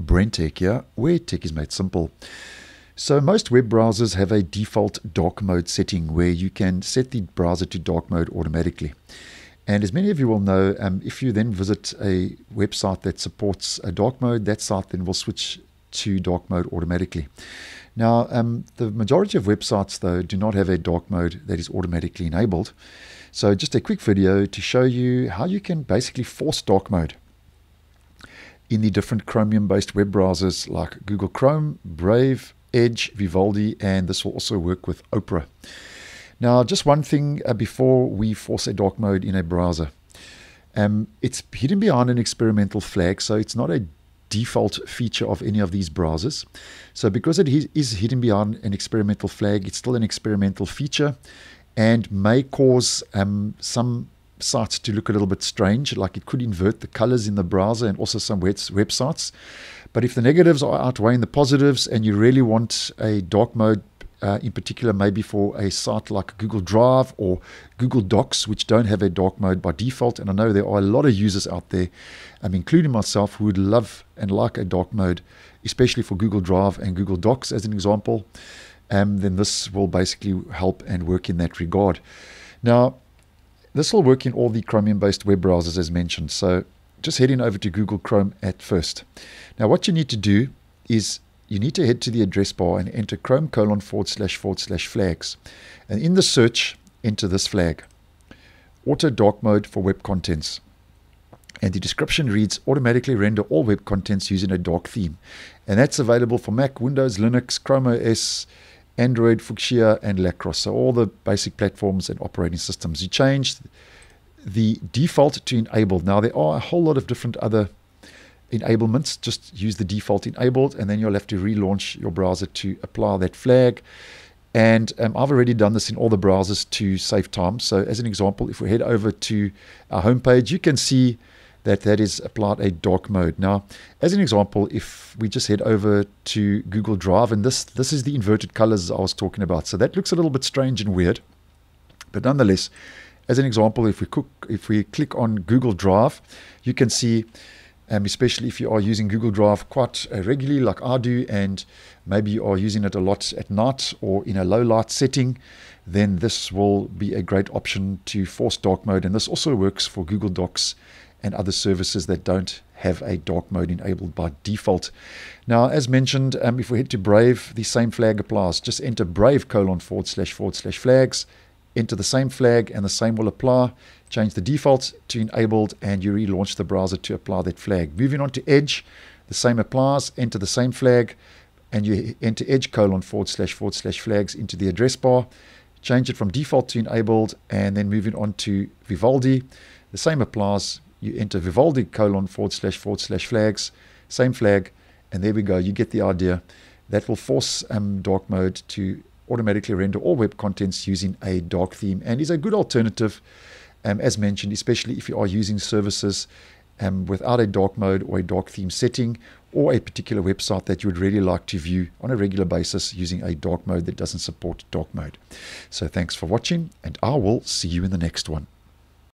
BrenTech here, where tech is made simple. So most web browsers have a default dark mode setting where you can set the browser to dark mode automatically. And as many of you will know, um, if you then visit a website that supports a dark mode, that site then will switch to dark mode automatically. Now, um, the majority of websites, though, do not have a dark mode that is automatically enabled. So just a quick video to show you how you can basically force dark mode in the different Chromium-based web browsers like Google Chrome, Brave, Edge, Vivaldi, and this will also work with Opera. Now, just one thing uh, before we force a dark mode in a browser. Um, it's hidden behind an experimental flag, so it's not a default feature of any of these browsers. So because it is hidden behind an experimental flag, it's still an experimental feature and may cause um, some sites to look a little bit strange, like it could invert the colors in the browser and also some websites. But if the negatives are outweighing the positives and you really want a dark mode, uh, in particular, maybe for a site like Google Drive or Google Docs, which don't have a dark mode by default. And I know there are a lot of users out there, um, including myself, who would love and like a dark mode, especially for Google Drive and Google Docs, as an example. Um, then this will basically help and work in that regard. Now, this will work in all the Chromium-based web browsers as mentioned. So just heading over to Google Chrome at first. Now what you need to do is you need to head to the address bar and enter chrome colon forward slash forward slash flags. And in the search, enter this flag. Auto dark mode for web contents. And the description reads automatically render all web contents using a dark theme. And that's available for Mac, Windows, Linux, Chrome OS, Android, Fuchsia, and Lacros. So all the basic platforms and operating systems. You change the default to enabled. Now there are a whole lot of different other enablements. Just use the default enabled, and then you'll have to relaunch your browser to apply that flag. And um, I've already done this in all the browsers to save time. So as an example, if we head over to our homepage, you can see that that is applied a dark mode. Now, as an example, if we just head over to Google Drive, and this, this is the inverted colors I was talking about. So that looks a little bit strange and weird. But nonetheless, as an example, if we, cook, if we click on Google Drive, you can see, um, especially if you are using Google Drive quite uh, regularly like I do, and maybe you are using it a lot at night or in a low light setting, then this will be a great option to force dark mode. And this also works for Google Docs and other services that don't have a dark mode enabled by default. Now, as mentioned, um, if we head to Brave, the same flag applies. Just enter Brave colon forward slash forward slash flags, enter the same flag, and the same will apply. Change the default to enabled, and you relaunch the browser to apply that flag. Moving on to Edge, the same applies. Enter the same flag, and you enter Edge colon forward slash forward slash flags into the address bar. Change it from default to enabled, and then moving on to Vivaldi. The same applies you enter Vivaldi colon forward slash forward slash flags, same flag, and there we go. You get the idea. That will force um, dark mode to automatically render all web contents using a dark theme and is a good alternative, um, as mentioned, especially if you are using services um, without a dark mode or a dark theme setting or a particular website that you would really like to view on a regular basis using a dark mode that doesn't support dark mode. So thanks for watching and I will see you in the next one.